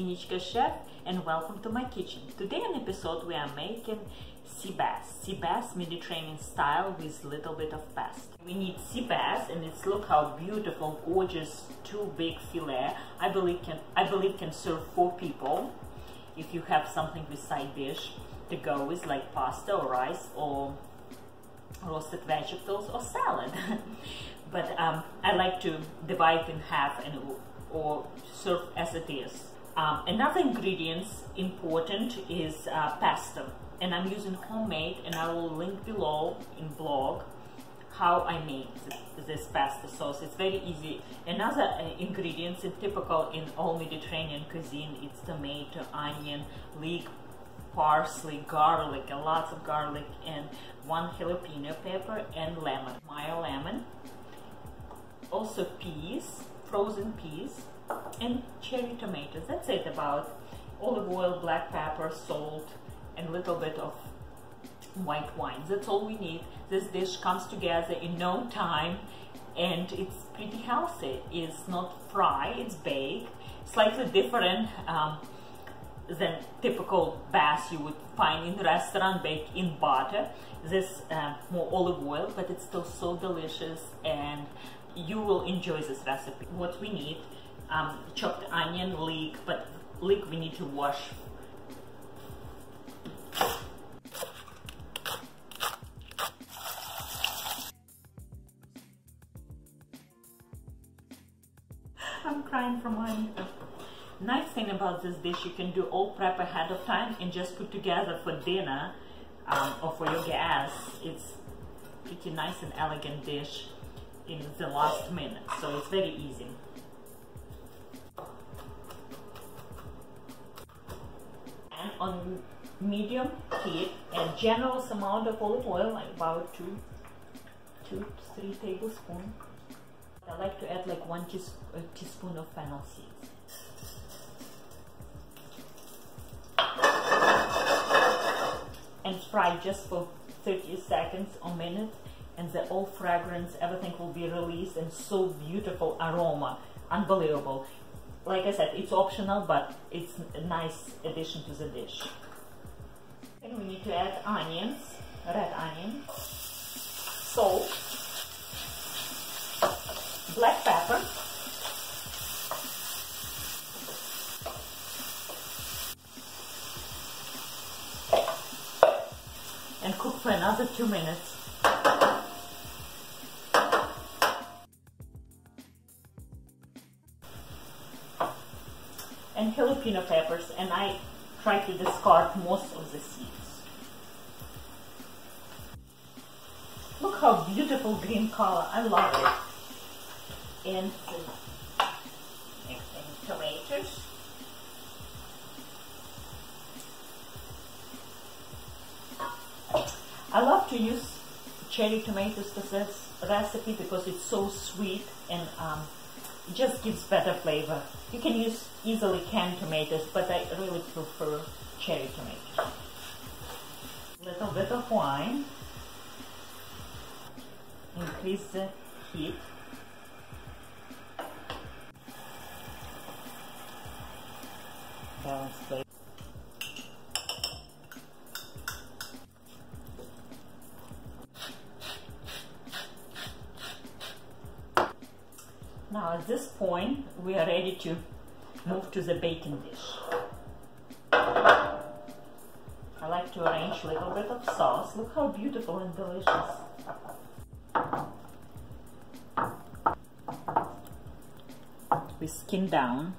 Innichka Chef and welcome to my kitchen. Today on episode we are making sea bass. Sea bass Mediterranean style with little bit of pesto. We need sea bass and it's look how beautiful, gorgeous, two big fillet. I believe can I believe can serve four people if you have something with side dish to go with like pasta or rice or roasted vegetables or salad. but um, I like to divide in half and or serve as it is. Um, another ingredient important is uh, pesto and I'm using homemade and I will link below in blog how I make this, this pesto sauce. It's very easy. Another uh, ingredients typical in all Mediterranean cuisine, it's tomato, onion, leek, parsley, garlic, and lots of garlic, and one jalapeno pepper and lemon, Meyer lemon. Also peas, frozen peas, and cherry tomatoes. That's it about olive oil, black pepper, salt, and a little bit of white wine. That's all we need. This dish comes together in no time and it's pretty healthy. It's not fried, it's baked, slightly different um, than typical bass you would find in restaurant baked in butter. This uh, more olive oil, but it's still so delicious and you will enjoy this recipe. What we need, um, chopped onion, leek, but leek we need to wash I'm crying from my Nice thing about this dish, you can do all prep ahead of time and just put together for dinner um, or for your guests. It's pretty nice and elegant dish in the last minute, so it's very easy. On medium heat, a generous amount of olive oil, like about two, two to three tablespoons. I like to add like one teasp teaspoon of fennel seeds. And fry just for 30 seconds or minute and the all fragrance, everything will be released and so beautiful aroma, unbelievable. Like I said, it's optional, but it's a nice addition to the dish. And we need to add onions, red onion, salt, black pepper, and cook for another two minutes. And jalapeno peppers, and I try to discard most of the seeds. Look how beautiful green color, I love it mixing tomatoes. I love to use cherry tomatoes for this recipe because it's so sweet and um, just gives better flavor. You can use easily canned tomatoes, but I really prefer cherry tomatoes. Little bit of wine. Increase the heat. balance flavor. At this point we are ready to move to the baking dish. I like to arrange a little bit of sauce. Look how beautiful and delicious. We skin down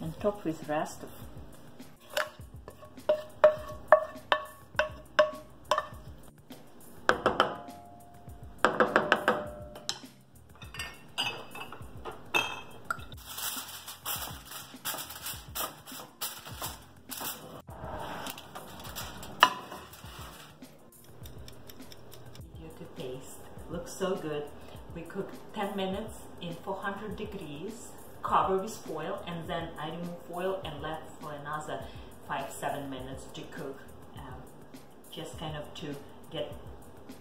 and top with rest of so good. We cook 10 minutes in 400 degrees, cover with foil, and then I remove foil and left for another 5-7 minutes to cook. Um, just kind of to get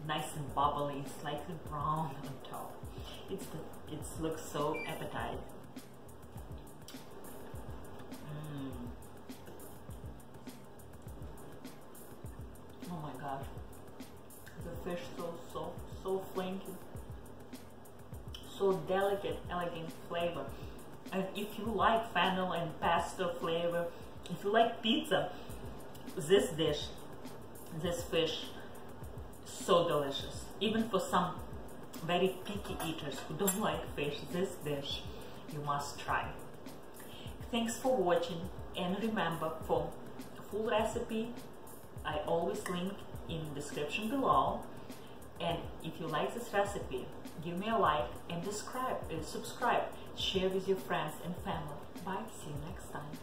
nice and bubbly, slightly brown on top. It's the, it looks so appetizing. Mm. Oh my gosh, the fish so so so flaky. So delicate, elegant flavor. And if you like fennel and pesto flavor, if you like pizza, this dish, this fish, so delicious. Even for some very picky eaters who don't like fish, this dish you must try. Thanks for watching and remember for full recipe I always link in description below and if you like this recipe give me a like and subscribe, uh, subscribe. Share with your friends and family. Bye. See you next time